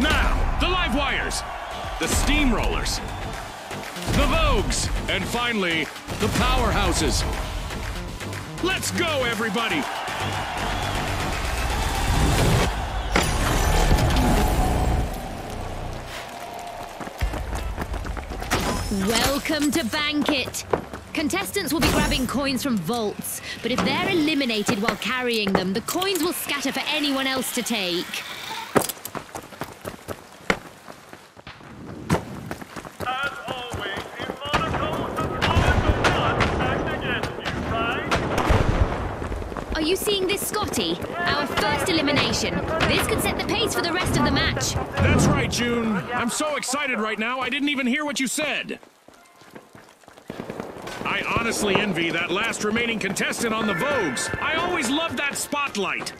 Now, the live wires, the steamrollers, the Vogues, and finally, the powerhouses. Let's go, everybody! Welcome to Bank-It! Contestants will be grabbing coins from vaults, but if they're eliminated while carrying them, the coins will scatter for anyone else to take. As always, in Monaco, the cards are not stacked against you, right? Are you seeing this, Scotty? Our first elimination. This could set the pace for the rest of the match. That's right, June. I'm so excited right now, I didn't even hear what you said. I honestly envy that last remaining contestant on the Vogues. I always loved that spotlight.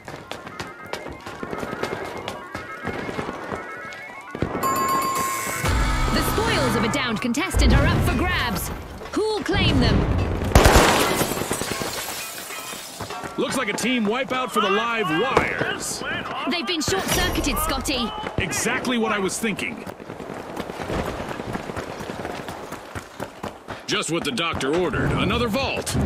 The spoils of a downed contestant are up for grabs. Who'll claim them? Looks like a team wipeout for the live wires. They've been short-circuited, Scotty. Exactly what I was thinking. Just what the doctor ordered. Another vault.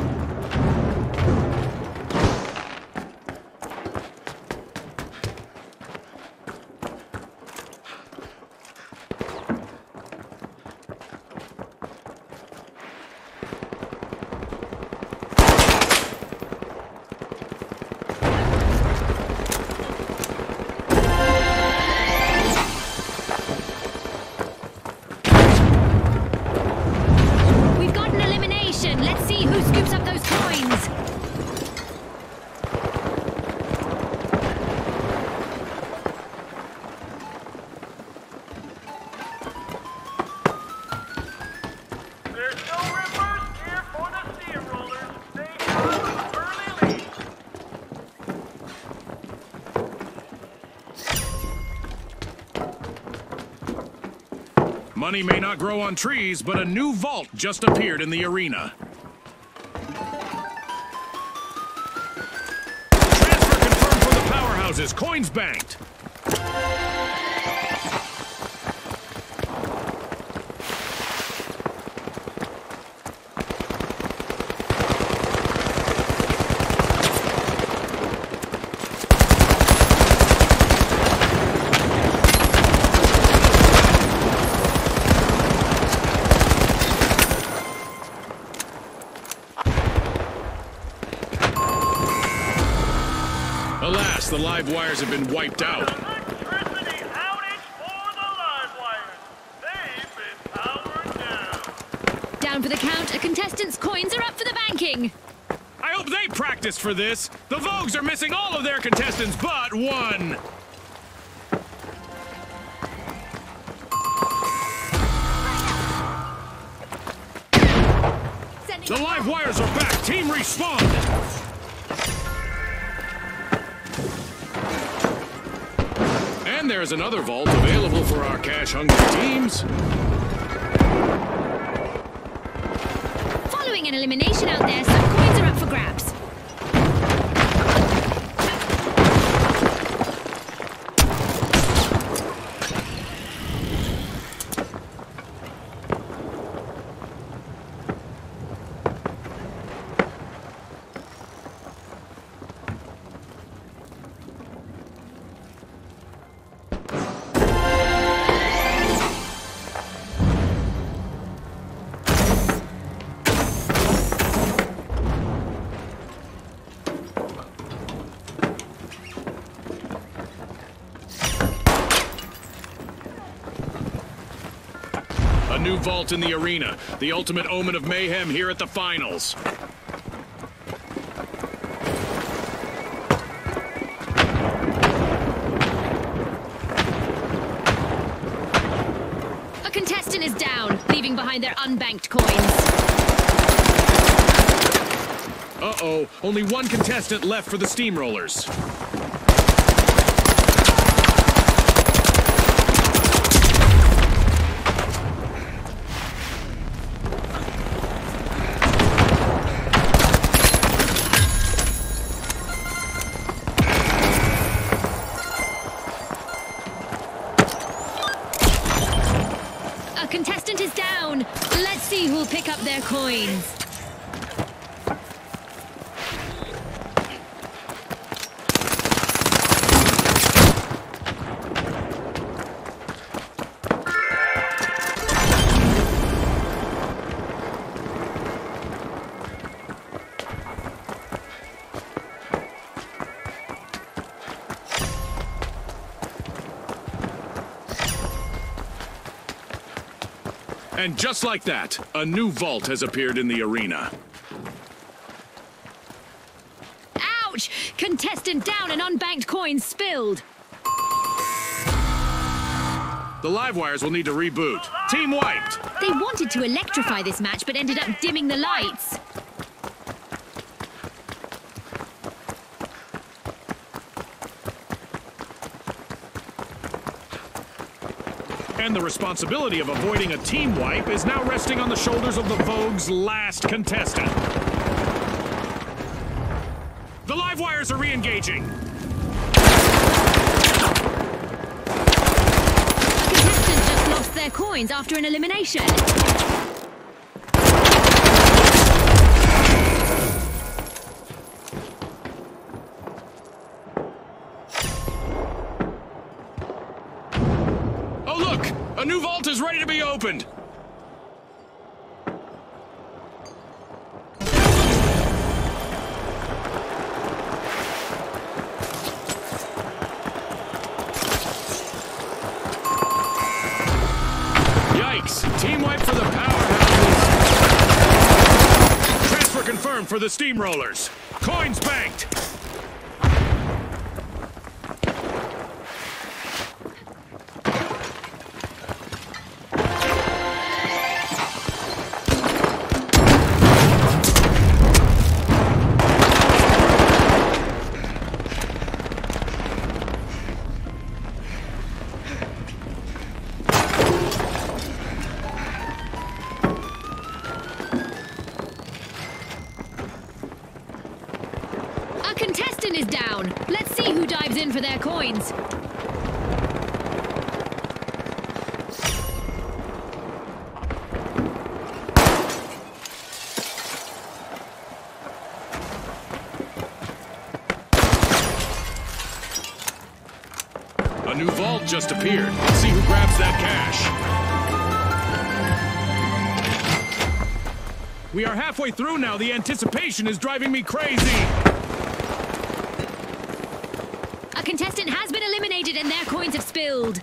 Money may not grow on trees, but a new vault just appeared in the arena. Transfer confirmed for the powerhouses. Coins banked. Alas, the live wires have been wiped out. Electricity outage for the live wires. They've been powered down. Down for the count, a contestant's coins are up for the banking. I hope they practiced for this. The Vogues are missing all of their contestants but one. The live wires are back. Team respawned. And there's another vault available for our cash-hungry teams. Following an elimination out there, some coins are up for grabs. Vault in the arena. The ultimate omen of mayhem here at the finals. A contestant is down, leaving behind their unbanked coins. Uh-oh, only one contestant left for the steamrollers. See who'll pick up their coins. And just like that, a new vault has appeared in the arena. Ouch! Contestant down and unbanked coins spilled. The live wires will need to reboot. Team wiped. They wanted to electrify this match but ended up dimming the lights. And the responsibility of avoiding a team wipe is now resting on the shoulders of the Vogue's last contestant. The live wires are re-engaging. A contestant just lost their coins after an elimination. New vault is ready to be opened! Yikes! Team wipe for the powerhouses! Transfer confirmed for the steamrollers. Coins banked! Just appeared. Let's see who grabs that cash. We are halfway through now. The anticipation is driving me crazy. A contestant has been eliminated and their coins have spilled.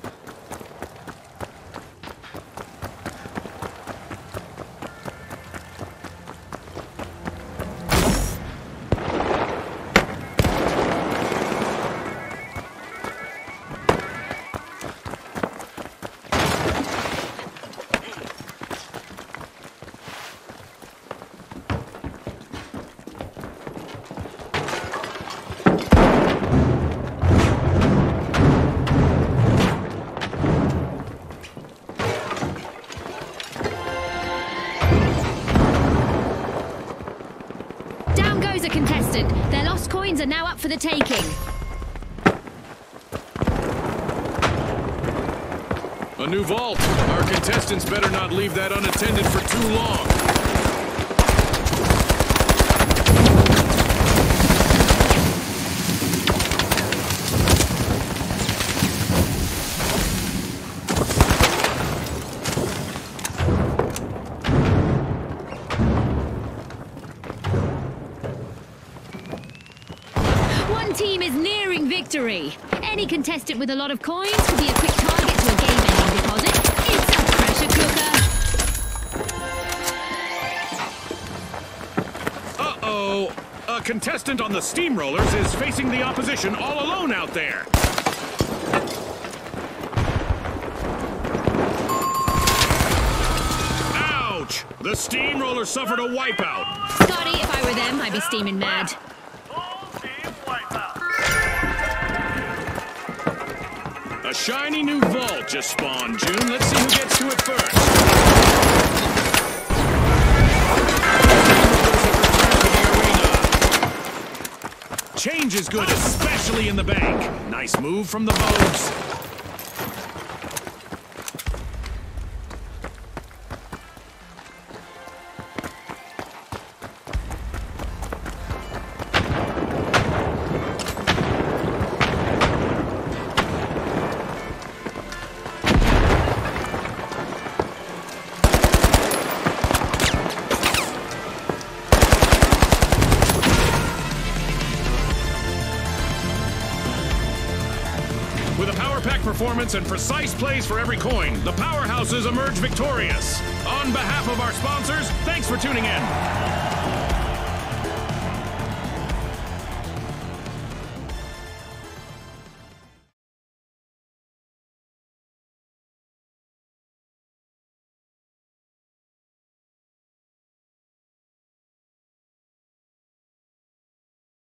Coins are now up for the taking. A new vault. Our contestants better not leave that unattended for too long. Victory. Any contestant with a lot of coins could be a quick target to a game-ending deposit. It's a pressure cooker. Uh-oh. A contestant on the steamrollers is facing the opposition all alone out there. Ouch! The steamroller suffered a wipeout. Scotty, if I were them, I'd be steaming mad. Shiny new vault just spawned, June. Let's see who gets to it first. Change is good, especially in the bank. Nice move from the Vogues. Performance and precise plays for every coin, the powerhouses emerge victorious. On behalf of our sponsors, thanks for tuning in.